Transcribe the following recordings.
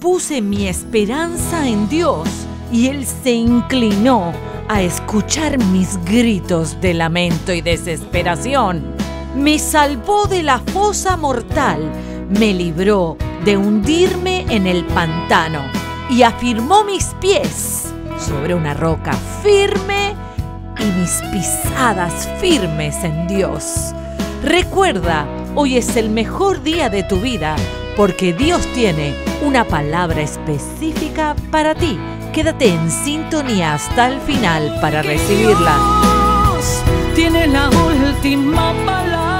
Puse mi esperanza en Dios y Él se inclinó a escuchar mis gritos de lamento y desesperación. Me salvó de la fosa mortal, me libró de hundirme en el pantano y afirmó mis pies sobre una roca firme y mis pisadas firmes en Dios. Recuerda, hoy es el mejor día de tu vida porque Dios tiene una palabra específica para ti. Quédate en sintonía hasta el final para recibirla. Dios tiene la última palabra.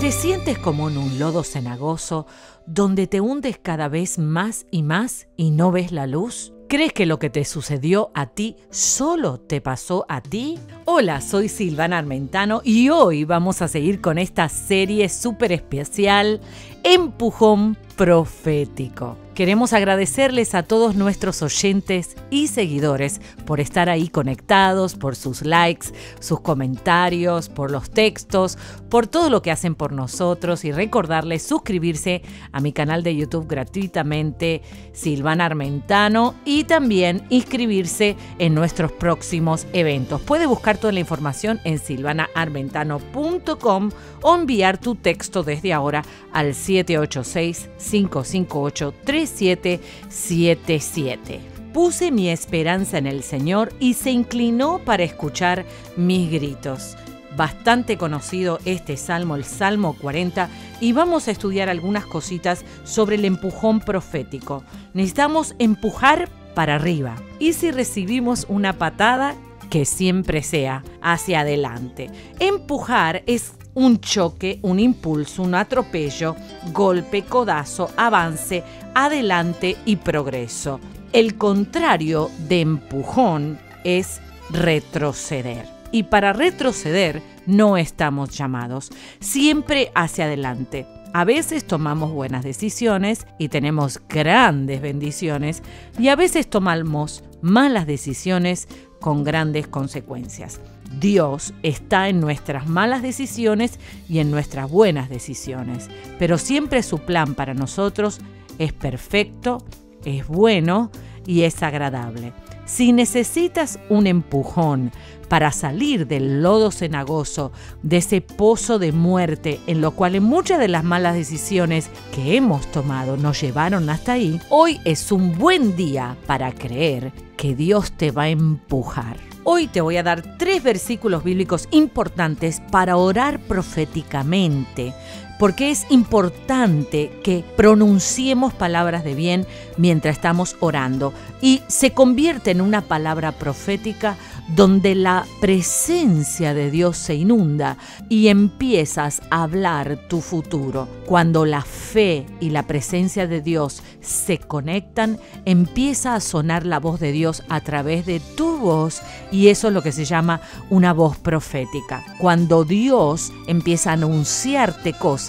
¿Te sientes como en un lodo cenagoso donde te hundes cada vez más y más y no ves la luz? ¿Crees que lo que te sucedió a ti solo te pasó a ti? Hola, soy Silvana Armentano y hoy vamos a seguir con esta serie súper especial, Empujón Profético. Queremos agradecerles a todos nuestros oyentes y seguidores por estar ahí conectados, por sus likes, sus comentarios, por los textos, por todo lo que hacen por nosotros y recordarles suscribirse a mi canal de YouTube gratuitamente, Silvana Armentano, y también inscribirse en nuestros próximos eventos. Puede buscar toda la información en silvanaarmentano.com o enviar tu texto desde ahora al 786 558 3777. Puse mi esperanza en el Señor y se inclinó para escuchar mis gritos. Bastante conocido este salmo, el Salmo 40, y vamos a estudiar algunas cositas sobre el empujón profético. Necesitamos empujar para arriba. Y si recibimos una patada, que siempre sea hacia adelante. Empujar es un choque, un impulso, un atropello, golpe, codazo, avance, adelante y progreso. El contrario de empujón es retroceder. Y para retroceder no estamos llamados, siempre hacia adelante. A veces tomamos buenas decisiones y tenemos grandes bendiciones y a veces tomamos malas decisiones con grandes consecuencias. Dios está en nuestras malas decisiones y en nuestras buenas decisiones, pero siempre su plan para nosotros es perfecto, es bueno y es agradable. Si necesitas un empujón para salir del lodo cenagoso, de ese pozo de muerte en lo cual muchas de las malas decisiones que hemos tomado nos llevaron hasta ahí, hoy es un buen día para creer que Dios te va a empujar. Hoy te voy a dar tres versículos bíblicos importantes para orar proféticamente, porque es importante que pronunciemos palabras de bien mientras estamos orando y se convierte en una palabra profética donde la presencia de Dios se inunda y empiezas a hablar tu futuro. Cuando la fe y la presencia de Dios se conectan, empieza a sonar la voz de Dios a través de tu voz y eso es lo que se llama una voz profética. Cuando Dios empieza a anunciarte cosas,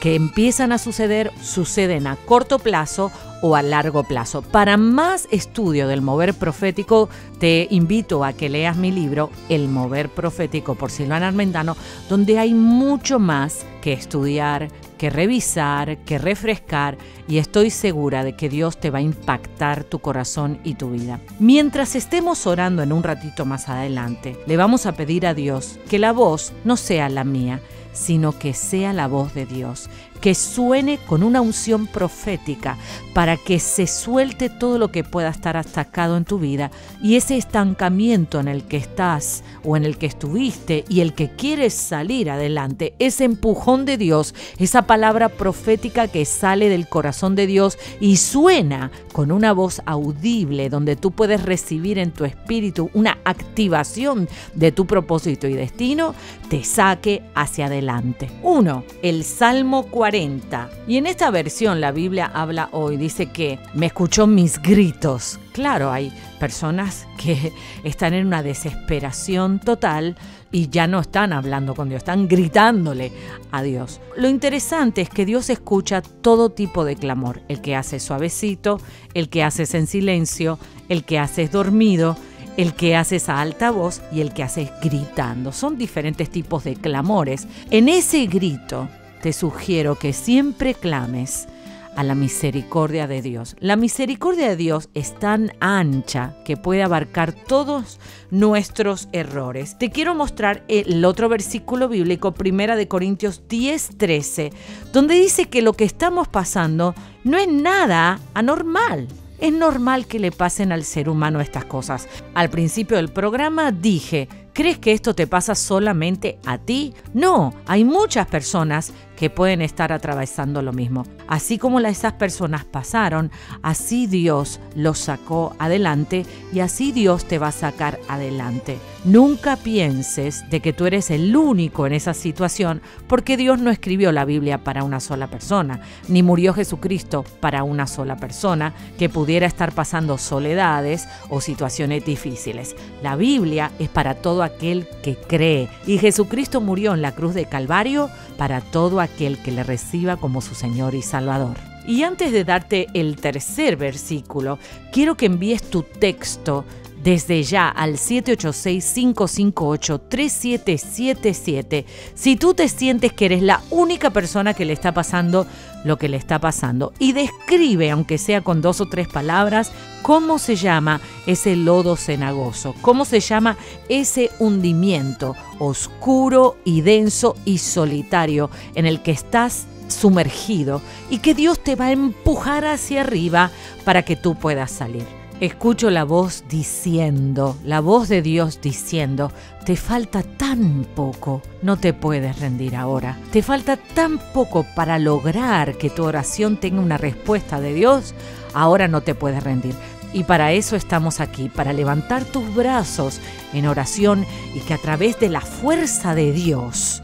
que empiezan a suceder suceden a corto plazo o a largo plazo. Para más estudio del mover profético, te invito a que leas mi libro El mover profético por Silvana Armentano, donde hay mucho más que estudiar, que revisar, que refrescar y estoy segura de que Dios te va a impactar tu corazón y tu vida. Mientras estemos orando en un ratito más adelante, le vamos a pedir a Dios que la voz no sea la mía, sino que sea la voz de Dios, que suene con una unción profética para que se suelte todo lo que pueda estar atacado en tu vida y ese estancamiento en el que estás o en el que estuviste y el que quieres salir adelante, ese empujón de Dios, esa palabra profética que sale del corazón de Dios y suena con una voz audible donde tú puedes recibir en tu espíritu una activación de tu propósito y destino, te saque hacia adelante. Uno, el Salmo 40. Y en esta versión la Biblia habla hoy, dice que me escuchó mis gritos. Claro, hay personas que están en una desesperación total y ya no están hablando con Dios, están gritándole a Dios. Lo interesante es que Dios escucha todo tipo de clamor, el que hace suavecito, el que haces en silencio, el que haces dormido, el que haces a alta voz y el que haces gritando. Son diferentes tipos de clamores. En ese grito te sugiero que siempre clames a la misericordia de Dios. La misericordia de Dios es tan ancha que puede abarcar todos nuestros errores. Te quiero mostrar el otro versículo bíblico, Primera de Corintios 10, 13, donde dice que lo que estamos pasando no es nada anormal. Es normal que le pasen al ser humano estas cosas. Al principio del programa dije, ¿crees que esto te pasa solamente a ti? No, hay muchas personas que pueden estar atravesando lo mismo. Así como esas personas pasaron, así Dios los sacó adelante y así Dios te va a sacar adelante. Nunca pienses de que tú eres el único en esa situación, porque Dios no escribió la Biblia para una sola persona, ni murió Jesucristo para una sola persona que pudiera estar pasando soledades o situaciones difíciles. La Biblia es para todo aquel que cree y Jesucristo murió en la cruz de Calvario para todo aquel que le reciba como su Señor y Salvador. Y antes de darte el tercer versículo, quiero que envíes tu texto desde ya al 786-558-3777 si tú te sientes que eres la única persona que le está pasando lo que le está pasando. Y describe, aunque sea con dos o tres palabras, cómo se llama ese lodo cenagoso, cómo se llama ese hundimiento oscuro y denso y solitario en el que estás sumergido y que Dios te va a empujar hacia arriba para que tú puedas salir. Escucho la voz diciendo, la voz de Dios diciendo, te falta tan poco, no te puedes rendir ahora. Te falta tan poco para lograr que tu oración tenga una respuesta de Dios, ahora no te puedes rendir. Y para eso estamos aquí, para levantar tus brazos en oración y que a través de la fuerza de Dios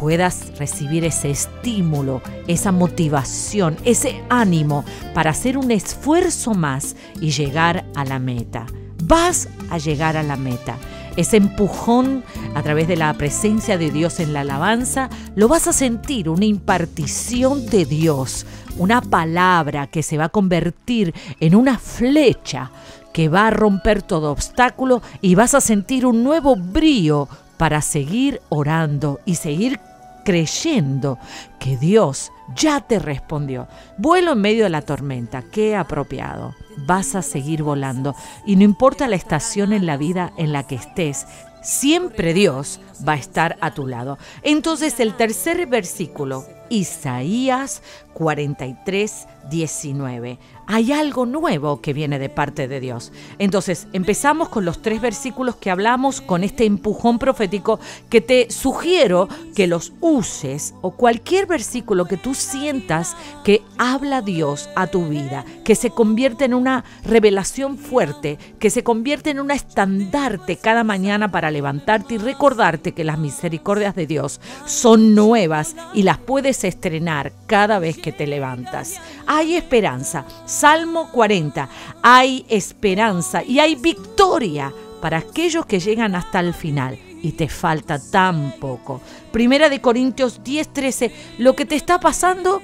puedas recibir ese estímulo, esa motivación, ese ánimo para hacer un esfuerzo más y llegar a la meta. Vas a llegar a la meta. Ese empujón a través de la presencia de Dios en la alabanza, lo vas a sentir, una impartición de Dios, una palabra que se va a convertir en una flecha que va a romper todo obstáculo y vas a sentir un nuevo brío para seguir orando y seguir creyendo que Dios ya te respondió. Vuelo en medio de la tormenta, qué apropiado. Vas a seguir volando y no importa la estación en la vida en la que estés, siempre Dios va a estar a tu lado. Entonces el tercer versículo, Isaías 43, 19 hay algo nuevo que viene de parte de Dios. Entonces, empezamos con los tres versículos que hablamos, con este empujón profético que te sugiero que los uses o cualquier versículo que tú sientas que habla Dios a tu vida, que se convierte en una revelación fuerte, que se convierte en un estandarte cada mañana para levantarte y recordarte que las misericordias de Dios son nuevas y las estrenar cada vez que te levantas. Hay esperanza Salmo 40, hay esperanza y hay victoria para aquellos que llegan hasta el final y te falta tan poco. Primera de Corintios 10:13, lo que te está pasando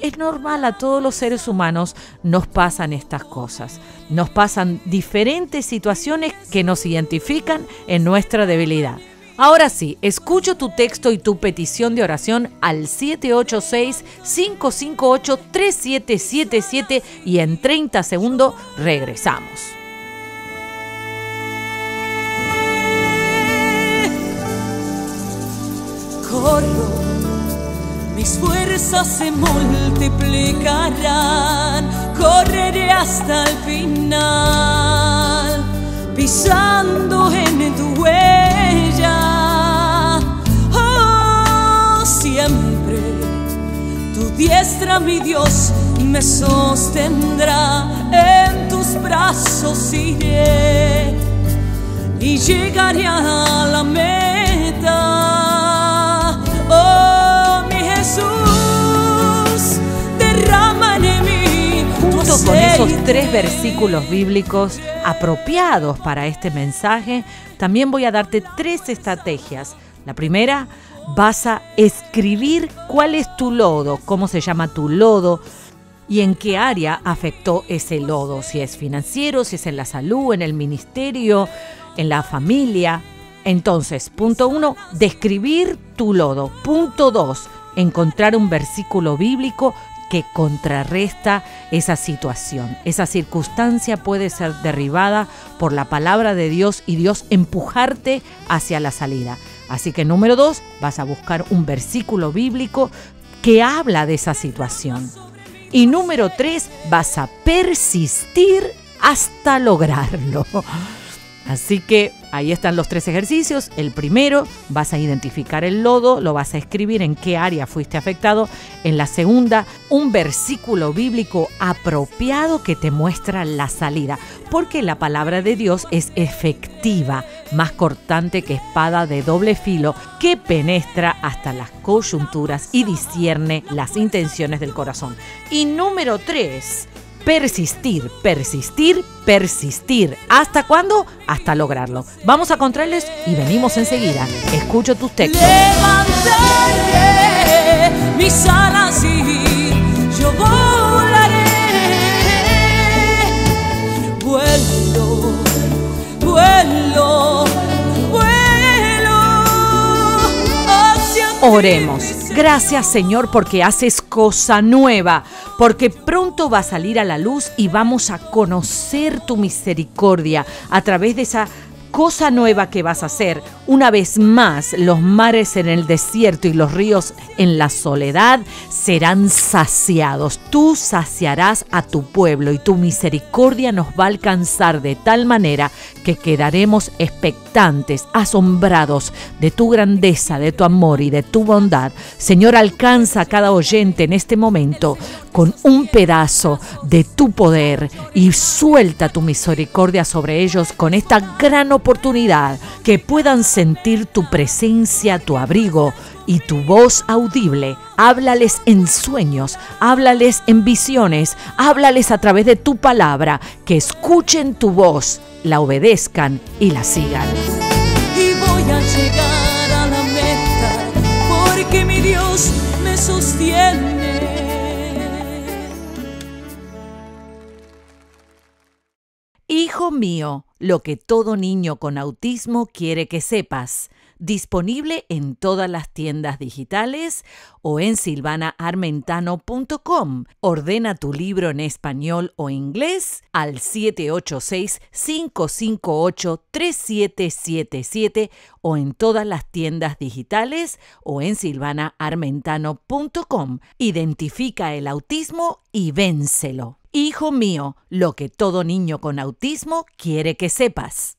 es normal, a todos los seres humanos nos pasan estas cosas. Nos pasan diferentes situaciones que nos identifican en nuestra debilidad. Ahora sí, escucho tu texto y tu petición de oración al 786-558-3777 y en 30 segundos regresamos. Corro, mis fuerzas se multiplicarán, correré hasta el final, pisando en tu huella diestra, mi Dios, me sostendrá. En tus brazos iré y llegaré a la meta. Oh, mi Jesús, derrama en mí. Junto con esos tres versículos bíblicos apropiados para este mensaje, también voy a darte tres estrategias. La primera, vas a escribir cuál es tu lodo, cómo se llama tu lodo, y en qué área afectó ese lodo, si es financiero, si es en la salud, en el ministerio, en la familia. Entonces, punto uno, describir tu lodo. Punto dos, encontrar un versículo bíblico que contrarresta esa situación. Esa circunstancia puede ser derribada por la palabra de Dios y Dios empujarte hacia la salida. Así que número dos, vas a buscar un versículo bíblico que habla de esa situación. Y número tres, vas a persistir hasta lograrlo. Así que ahí están los tres ejercicios. El primero, vas a identificar el lodo, lo vas a escribir en qué área fuiste afectado. En la segunda, un versículo bíblico apropiado que te muestra la salida. Porque la palabra de Dios es efectiva, más cortante que espada de doble filo, que penetra hasta las coyunturas y discierne las intenciones del corazón. Y número tres, persistir, persistir, persistir. ¿Hasta cuándo? Hasta lograrlo. Vamos a contrarles y venimos enseguida. Escucho tus textos. Gracias Señor porque haces cosa nueva, porque pronto va a salir a la luz y vamos a conocer tu misericordia a través de esa cosa nueva que vas a hacer. Una vez más, los mares en el desierto y los ríos en la soledad serán saciados. Tú saciarás a tu pueblo y tu misericordia nos va a alcanzar de tal manera que quedaremos expectantes, asombrados de tu grandeza, de tu amor y de tu bondad. Señor, alcanza a cada oyente en este momento con un pedazo de tu poder y suelta tu misericordia sobre ellos con esta gran oportunidad, que puedan sentir tu presencia, tu abrigo y tu voz audible. Háblales en sueños, háblales en visiones, háblales a través de tu palabra, que escuchen tu voz, la obedezcan y la sigan. y voy a llegar a la meta porque mi Dios me sostiene. Mío, lo que todo niño con autismo quiere que sepas. Disponible en todas las tiendas digitales o en silvanaarmentano.com. Ordena tu libro en español o inglés al 786-558-3777 o en todas las tiendas digitales o en silvanaarmentano.com. Identifica el autismo y vénselo. Hijo mío, lo que todo niño con autismo quiere que sepas.